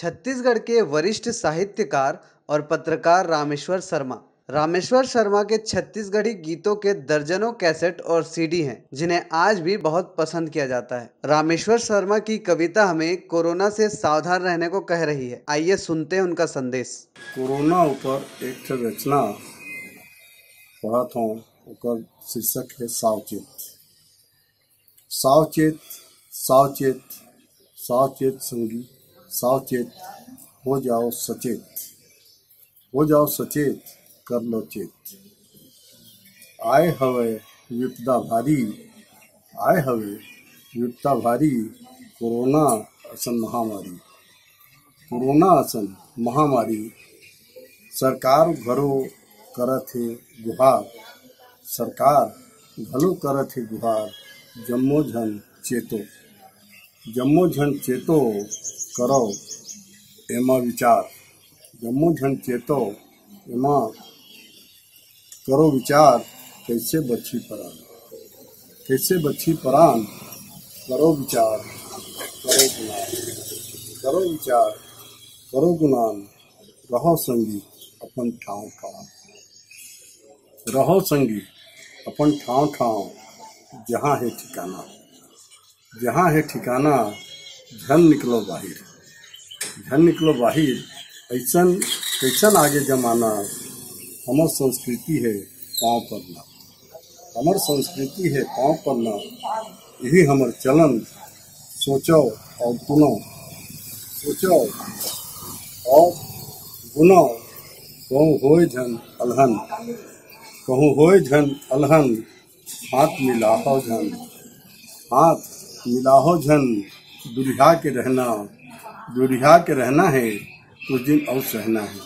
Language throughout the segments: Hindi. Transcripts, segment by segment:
छत्तीसगढ़ के वरिष्ठ साहित्यकार और पत्रकार रामेश्वर शर्मा। रामेश्वर शर्मा के छत्तीसगढ़ी गीतों के दर्जनों कैसेट और सीडी हैं, जिन्हें आज भी बहुत पसंद किया जाता है। रामेश्वर शर्मा की कविता हमें कोरोना से सावधान रहने को कह रही है। आइए सुनते हैं उनका संदेश। कोरोना ऊपर एक रचना पढ़त हूँ शीर्षक है सावचेत। सावचेत सावचेत सावचेत संगी सावचेत हो जाओ सचेत, हो जाओ सचेत, कर लो चेत। आए हवे विपदा भारी, आए हवे विपदा भारी कोरोना असन महामारी, कोरोना असन महामारी, सरकार घरो करत है गुहार, सरकार घलो करत है गुहार, जम्मो झन चेतो। जम्मो झन चेतो करो एमा विचार। जम्मो झन चेतो, एमा करो विचार, कैसे बच्ची परान? कैसे बच्ची परान? करो विचार, करो गुनान करो विचार, करो गुनान रहो संगी, अपन ठाव ठाव रहो संगी, अपन ठाव ठाव जहाँ है ठिकाना। जहाँ है ठिकाना झन निकलो बाहिर। झन निकलो बाहिर, ऐसन, कैसन आगे जमाना? हमर संस्कृति है पाँव पड़ना हमर संस्कृति है पाँव पड़ना यही हमर चलन। सोचो और गुनो सोचो और गुनो कहूँ होए झन अलहन। कहूँ होए झन अलहन। हाथ मिलाहो झन हाथ मिलाहो झन दुरिहा के रहना, दुरिहा के रहना है, कुछ दिन और सहना है।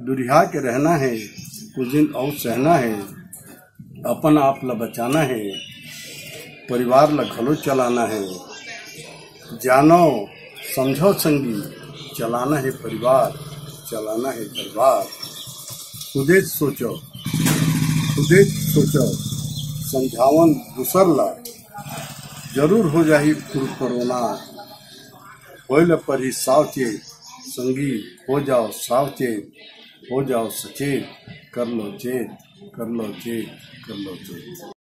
दुरिहा के रहना है, कुछ दिन और सहना है। अपन आप ला बचाना है, परिवार ला घलो चलाना है। जानो, समझो संगी, चलाना है परिवार, चलाना है परिवार खुदे सोचो खुदे सोचो, समझावन दूसर ला ज़रूर हो जाही फिर कोरोना होल पर ही सावचेत संगी हो जाओ सावचेत हो जाओ सचेत कर लो चेत, कर लो चेत, कर लो चेत।